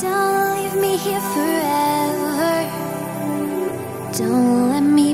Don't leave me here forever. Don't let me